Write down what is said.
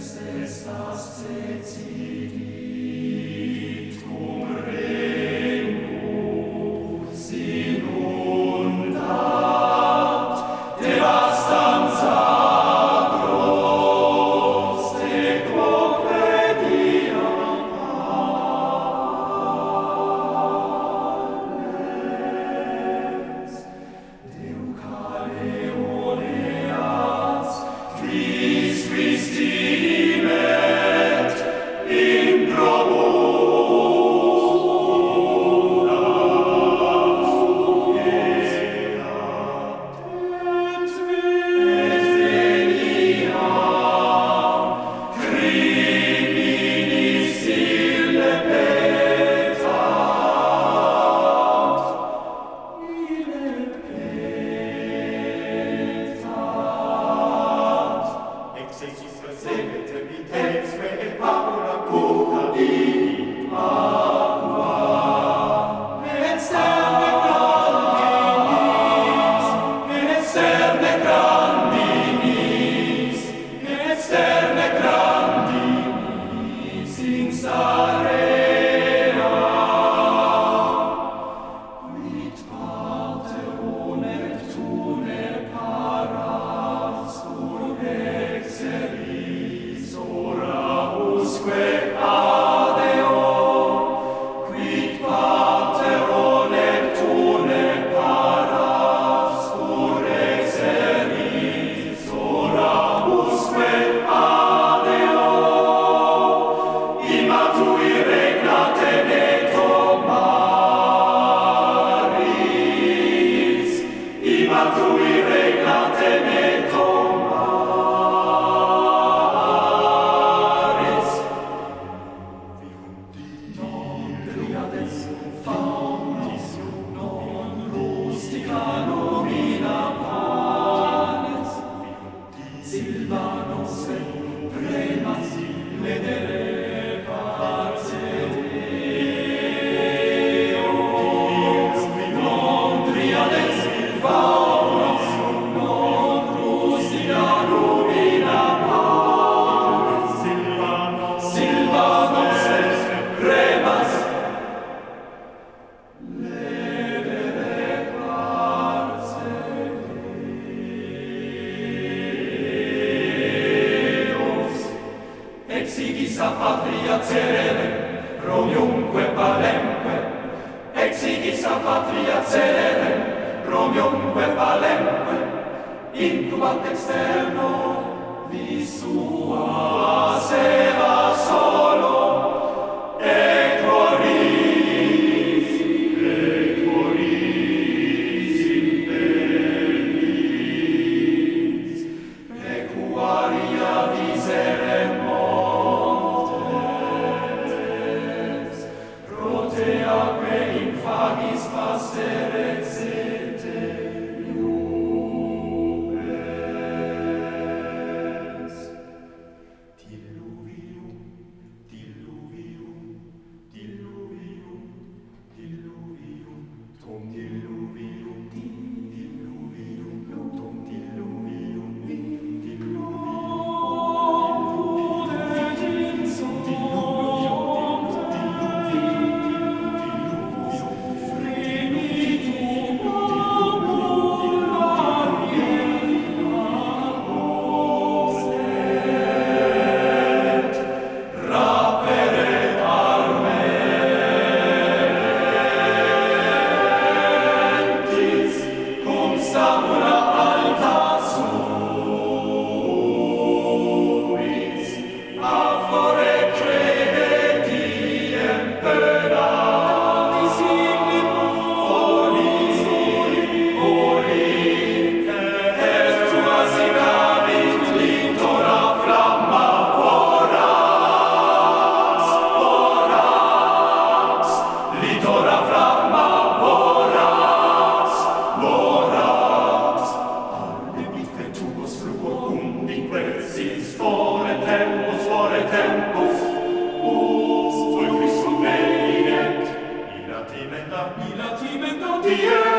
est estas ceciditum. We tu mi regnate exigis a patria cerere, Romiumque palemque, exigis a patria cerere, Romiumque palemque, intubat externo, visua seva solo, the earth.